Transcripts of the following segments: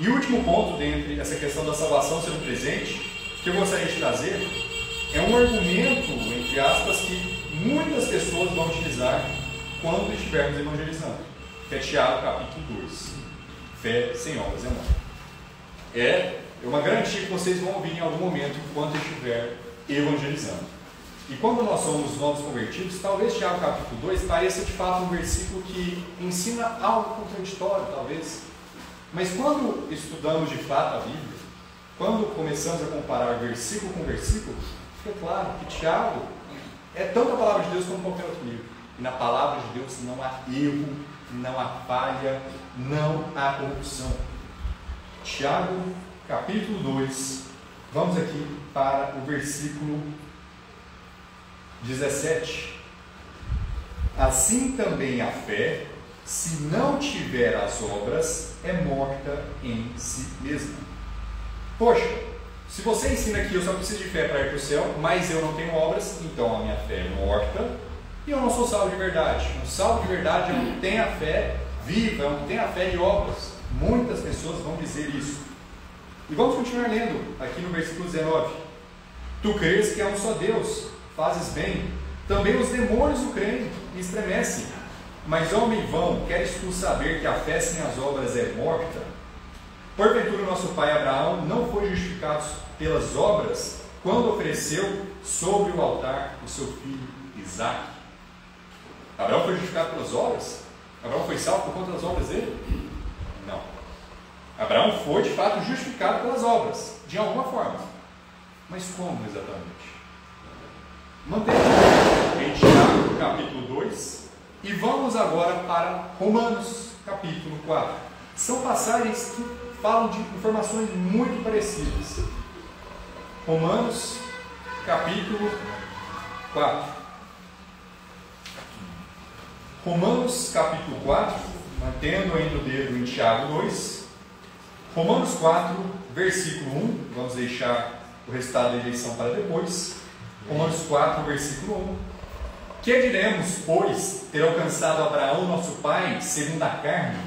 E o último ponto, dentre essa questão da salvação um presente, que eu gostaria de trazer, é um argumento, entre aspas, que muitas pessoas vão utilizar quando estivermos evangelizando, que é Tiago capítulo 2. Fé sem obras é morte. É uma garantia que vocês vão ouvir em algum momento enquanto estiver evangelizando. E quando nós somos novos convertidos, talvez Tiago capítulo 2 pareça de fato um versículo que ensina algo contraditório, talvez. Mas quando estudamos de fato a Bíblia, quando começamos a comparar versículo com versículo, fica claro que Tiago é tanto a palavra de Deus como qualquer outro livro. E na palavra de Deus não há erro, não há falha, não há corrupção. Tiago, capítulo 2, vamos aqui para o versículo 17. Assim também a fé, se não tiver as obras, é morta em si mesma. Poxa, se você ensina que eu só preciso de fé para ir para o céu, mas eu não tenho obras, então a minha fé é morta e eu não sou salvo de verdade. Um salvo de verdade é um que tem a fé viva, é um que tem a fé de obras. Muitas pessoas vão dizer isso. E vamos continuar lendo aqui no versículo 19. Tu crês que há um só Deus, fazes bem. Também os demônios o creem e estremecem. Mas, homem vão, queres tu saber que a fé sem as obras é morta? Porventura, nosso pai Abraão não foi justificado pelas obras quando ofereceu sobre o altar o seu filho Isaac. Abraão foi justificado pelas obras? Abraão foi salvo por conta das obras dele? Não. Abraão foi de fato justificado pelas obras, de alguma forma. Mas como exatamente? Mantenha em Tiago, capítulo 2, e vamos agora para Romanos, capítulo 4. São passagens que falam de informações muito parecidas. Romanos, capítulo 4. Romanos, capítulo 4, mantendo ainda o dedo em Tiago 2. Romanos 4, versículo 1, vamos deixar o resultado da eleição para depois. Romanos 4, versículo 1. Que diremos, pois, ter alcançado Abraão, nosso pai, segundo a carne?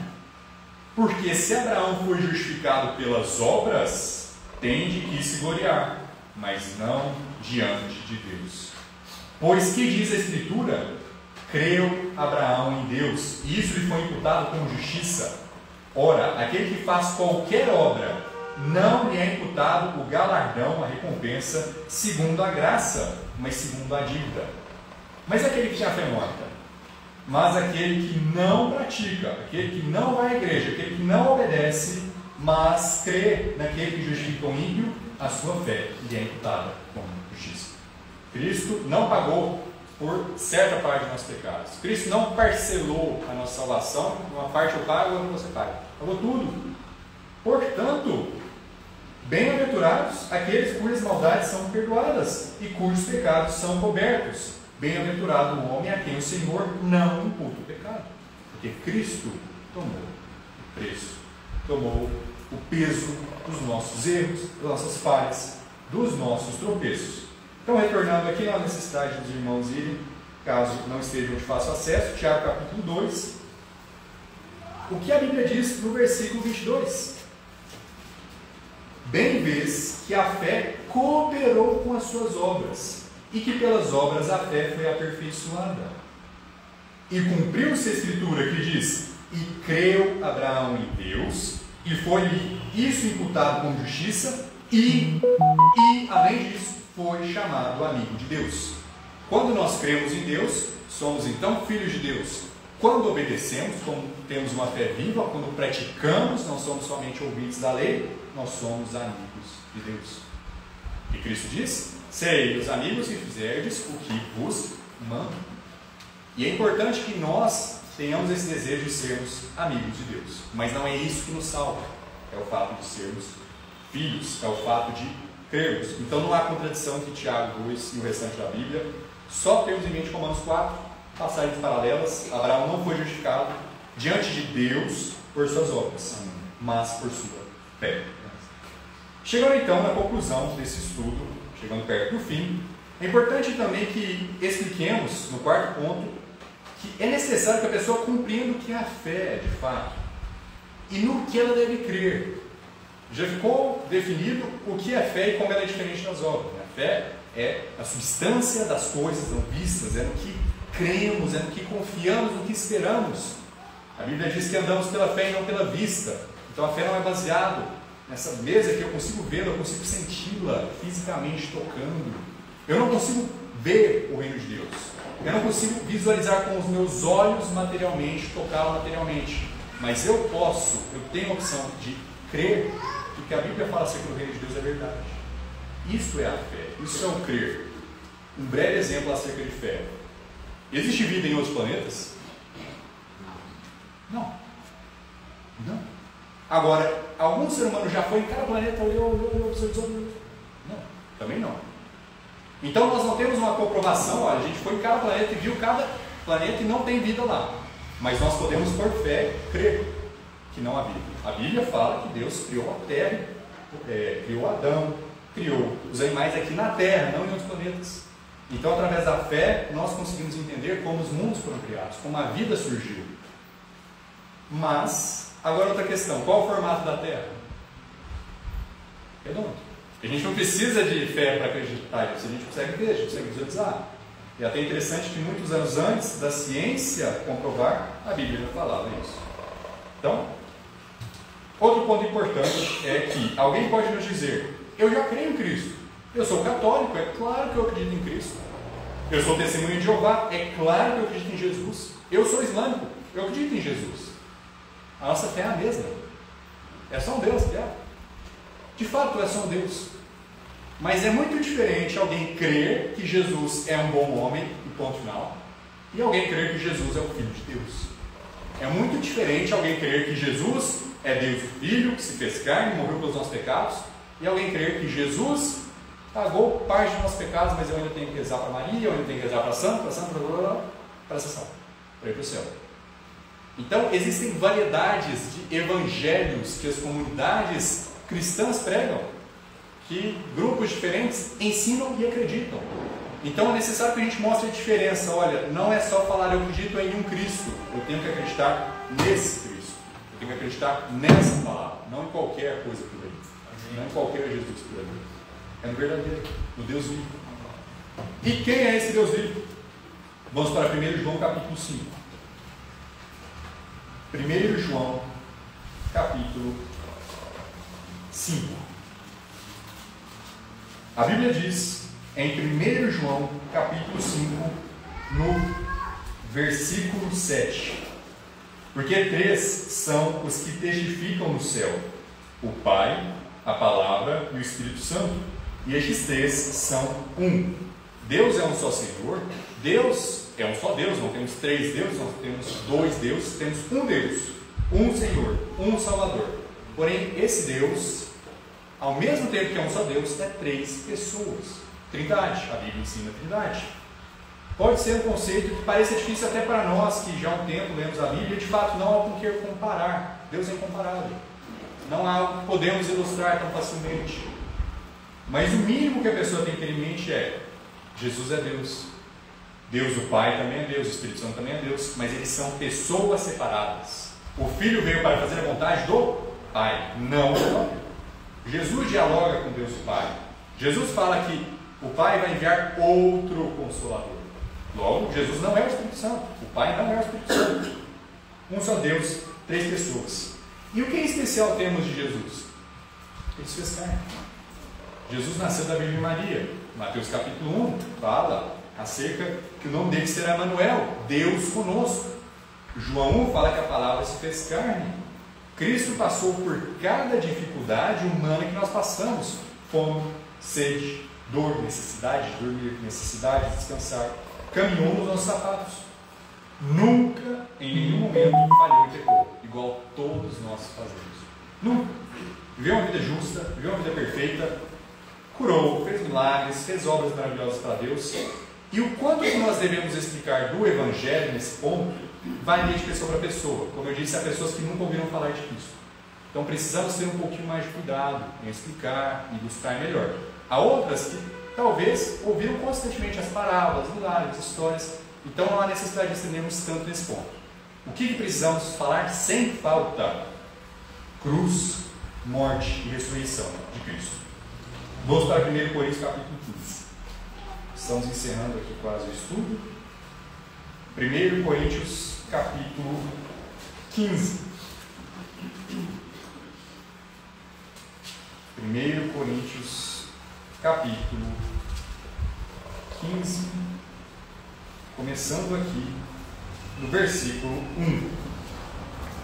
Porque se Abraão foi justificado pelas obras, tem de que se gloriar, mas não diante de Deus. Pois que diz a Escritura? Creu Abraão em Deus, e isso lhe foi imputado como justiça. Ora, aquele que faz qualquer obra, não lhe é imputado o galardão, a recompensa, segundo a graça, mas segundo a dívida. Mas aquele que já fé morta, mas aquele que não pratica, aquele que não vai à igreja, aquele que não obedece, mas crê naquele que justifica o ímpio, a sua fé lhe é imputada como justiça. Cristo não pagou por certa parte dos nossos pecados. Cristo não parcelou a nossa salvação, uma parte eu pago, outra você paga. Pagou tudo. Portanto, Bem-aventurados aqueles cujas maldades são perdoadas e cujos pecados são cobertos. Bem-aventurado o homem a quem o Senhor não imputa o pecado. Porque Cristo tomou o preço, tomou o peso dos nossos erros, das nossas falhas, dos nossos tropeços. Então, retornando aqui na necessidade dos irmãos irem, caso não estejam de fácil acesso, Tiago capítulo 2. O que a Bíblia diz no versículo 22? Bem vês que a fé cooperou com as suas obras, e que pelas obras a fé foi aperfeiçoada. E cumpriu-se a escritura que diz: E creu Abraão em Deus, e foi-lhe isso imputado como justiça, e, e além disso, foi chamado amigo de Deus. Quando nós cremos em Deus, somos então filhos de Deus. Quando obedecemos, quando temos uma fé viva, quando praticamos, não somos somente ouvintes da lei, nós somos amigos de Deus. E Cristo diz: Serei os amigos se fizerdes o que vos mando. E é importante que nós tenhamos esse desejo de sermos amigos de Deus. Mas não é isso que nos salva. É o fato de sermos filhos, é o fato de crermos. Então não há contradição entre Tiago 2 e o restante da Bíblia. Só temos em mente Romanos 4, passagens paralelas. Abraão não foi justificado diante de Deus por suas obras, mas por sua fé. Chegando então na conclusão desse estudo, chegando perto do fim, é importante também que expliquemos, no quarto ponto, que é necessário que a pessoa compreenda o que é a fé de fato e no que ela deve crer. Já ficou definido o que é fé e como ela é diferente das obras. A fé é a substância das coisas não vistas, é no que cremos, é no que confiamos, no que esperamos. A Bíblia diz que andamos pela fé e não pela vista. Então a fé não é baseada nessa mesa que eu consigo vê-la, eu consigo senti-la fisicamente tocando. Eu não consigo ver o reino de Deus. Eu não consigo visualizar com os meus olhos materialmente, tocá-lo materialmente. Mas eu posso, eu tenho a opção de crer que o que a Bíblia fala acerca do reino de Deus é verdade. Isso é a fé, isso é o crer. Um breve exemplo acerca de fé. Existe vida em outros planetas? Não. Não. Agora, algum ser humano já foi em cada planeta, olhou, olhou, olhou, observou? Não, também não. Então nós não temos uma comprovação, olha, a gente foi em cada planeta e viu cada planeta e não tem vida lá. Mas nós podemos, por fé, crer que não há vida. A Bíblia fala que Deus criou a Terra, é, criou Adão, criou os animais aqui na Terra, não em outros planetas. Então, através da fé, nós conseguimos entender como os mundos foram criados, como a vida surgiu. Mas, agora outra questão: qual o formato da Terra? Redondo. A gente não precisa de fé para acreditar nisso, a gente consegue ver, a gente consegue visualizar. E é até interessante que muitos anos antes da ciência comprovar, a Bíblia já falava isso. Então, outro ponto importante é que alguém pode nos dizer: eu já creio em Cristo, eu sou católico, é claro que eu acredito em Cristo. Eu sou testemunho de Jeová, é claro que eu acredito em Jesus. Eu sou islâmico, eu acredito em Jesus. A nossa fé é a mesma. É só um Deus que é. De fato, é só um Deus. Mas é muito diferente alguém crer que Jesus é um bom homem, e ponto final, e alguém crer que Jesus é o Filho de Deus. É muito diferente alguém crer que Jesus é Deus o Filho, que se fez carne, morreu pelos nossos pecados, e alguém crer que Jesus pagou parte dos nossos pecados, mas eu ainda tenho que rezar para Maria, eu ainda tenho que rezar para Santo, para Santo, blá, blá, blá, para essa para ir para o céu. Então, existem variedades de evangelhos que as comunidades cristãs pregam, que grupos diferentes ensinam e acreditam. Então é necessário que a gente mostre a diferença. Olha, não é só falar eu acredito em um Cristo, eu tenho que acreditar nesse Cristo. Eu tenho que acreditar nessa palavra, não em qualquer coisa por aí. Não em qualquer Jesus por aí. É no verdadeiro, no Deus vivo. E quem é esse Deus vivo? Vamos para 1 João capítulo 5. 1 João capítulo 5. A Bíblia diz em 1 João capítulo 5, no versículo 7. Porque três são os que testificam no céu: o Pai, a Palavra e o Espírito Santo. E estes três são um. Deus é um só Senhor, Deus é um só Deus, não temos três deuses, nós temos dois deuses, temos um Deus, um Senhor, um Salvador. Porém, esse Deus, ao mesmo tempo que é um só Deus, é três pessoas. Trindade, a Bíblia ensina a Trindade. Pode ser um conceito que parece difícil até para nós que já há um tempo lemos a Bíblia, de fato não há com que comparar. Deus é incomparável. Não há algo que podemos ilustrar tão facilmente. Mas o mínimo que a pessoa tem que ter em mente é: Jesus é Deus. Deus, o Pai, também é Deus, o Espírito Santo também é Deus, mas eles são pessoas separadas. O Filho veio para fazer a vontade do Pai, não do Filho. Jesus dialoga com Deus o Pai. Jesus fala que o Pai vai enviar outro consolador. Logo, Jesus não é o Espírito Santo. O Pai não é o Espírito Santo. Um só Deus, três pessoas. E o que é especial temos de Jesus? Ele se fez carne. Jesus nasceu da Virgem Maria. Mateus capítulo 1 fala acerca que o nome dele será Manuel, Deus conosco. João 1 fala que a palavra se fez carne. Cristo passou por cada dificuldade humana que nós passamos: fome, sede, dor, necessidade de dormir, necessidade de descansar. Caminhou nos nossos sapatos. Nunca, em nenhum momento, falhou e pecou, igual todos nós fazemos. Nunca. Viveu uma vida justa, viveu uma vida perfeita, curou, fez milagres, fez obras maravilhosas para Deus. E o quanto que nós devemos explicar do Evangelho nesse ponto vai de pessoa para pessoa. Como eu disse, há pessoas que nunca ouviram falar de Cristo. Então precisamos ter um pouquinho mais de cuidado em explicar e buscar melhor. Há outras que talvez ouviram constantemente as parábolas, milagres, histórias, então não há necessidade de estendermos tanto nesse ponto. O que, que precisamos falar sem falta? Cruz, morte e ressurreição de Cristo. Vamos para 1 Coríntios capítulo 15. Estamos encerrando aqui quase o estudo. 1 Coríntios capítulo 15. 1 Coríntios capítulo 15, começando aqui no versículo 1.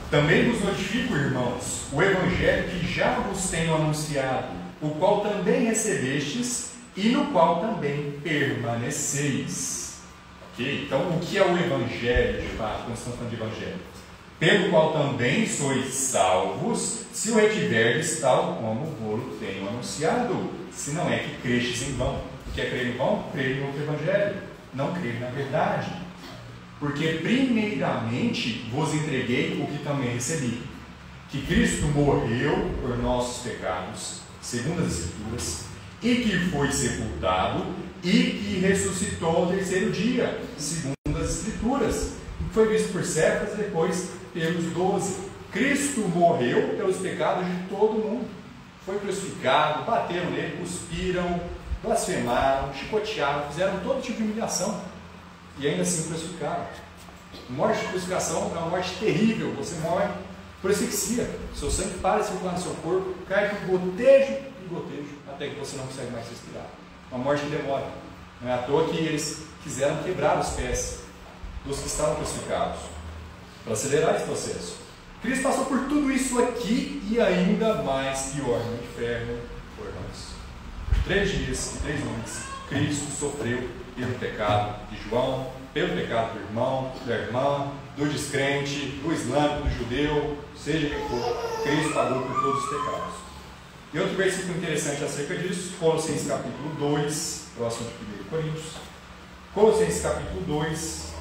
Também vos notifico, irmãos, o evangelho que já vos tenho anunciado, o qual também recebestes e no qual também permaneceis. Ok? Então, o que é o evangelho de fato? Quando estamos falando de evangelho? Pelo qual também sois salvos, se o retiverdes tal como vos tenho anunciado, se não é que crestes em vão. O que é crer em vão? Crer no outro evangelho, não crer na verdade. Porque, primeiramente, vos entreguei o que também recebi: que Cristo morreu por nossos pecados, segundo as Escrituras, e que foi sepultado, e que ressuscitou ao terceiro dia, segundo as Escrituras, foi visto por Cefas e depois pelos doze. Cristo morreu pelos pecados de todo mundo. Foi crucificado, bateram nele, cuspiram, blasfemaram, chicotearam, fizeram todo tipo de humilhação e ainda assim crucificaram. Morte de crucificação é uma morte terrível, você morre por asfixia. Seu sangue para de circular no seu corpo, cai com gotejo e gotejo, até que você não consegue mais respirar. Uma morte que demora. Não é à toa que eles quiseram quebrar os pés dos que estavam crucificados, para acelerar esse processo. Cristo passou por tudo isso aqui e ainda mais pior no inferno por nós. Por três dias e três noites, Cristo sofreu pelo pecado de João, pelo pecado do irmão, da irmã, do descrente, do islâmico, do judeu, seja quem for, Cristo pagou por todos os pecados. E outro versículo interessante acerca disso, Colossenses capítulo 2, próximo de 1 Coríntios. Colossenses capítulo 2,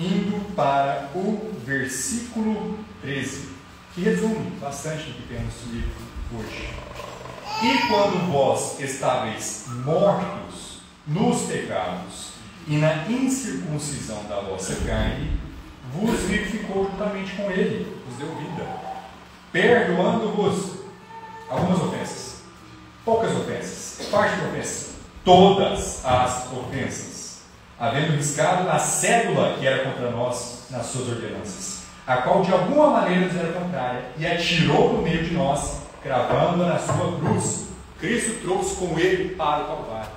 indo para o versículo 13, que resume bastante do que temos lido hoje. E quando vós estáveis mortos nos pecados e na incircuncisão da vossa carne, vos vivificou juntamente com ele, vos deu vida, perdoando-vos algumas ofensas, poucas ofensas, parte de ofensas, todas as ofensas, havendo riscado na cédula que era contra nós nas suas ordenanças, a qual de alguma maneira nos era contrária, e atirou no meio de nós, cravando-a na sua cruz. Cristo trouxe com ele para o Calvário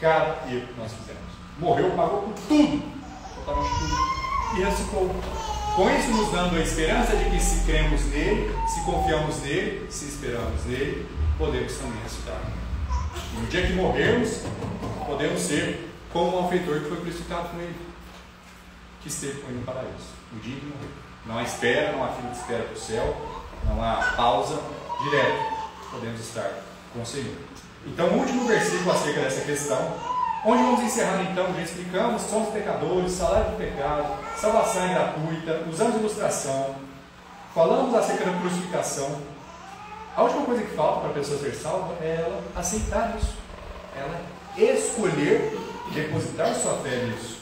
cada erro que nós fizemos. Morreu, pagou por tudo, e ressuscitou. Com isso, nos dando a esperança de que, se cremos nele, se confiamos nele, se esperamos nele, podemos também ressuscitar. No dia que morrermos, podemos ser como o malfeitor que foi crucificado com ele, que esteve com ele no paraíso, no dia que morreu. Não há espera, não há fila de espera para o céu, não há pausa, direto podemos estar com o Senhor. Então, o último versículo acerca dessa questão, onde vamos encerrar então, já explicamos, somos pecadores, salário do pecado, salvação é gratuita, usamos ilustração, falamos acerca da crucificação. A última coisa que falta para a pessoa ser salva é ela aceitar isso, ela escolher depositar sua fé nisso.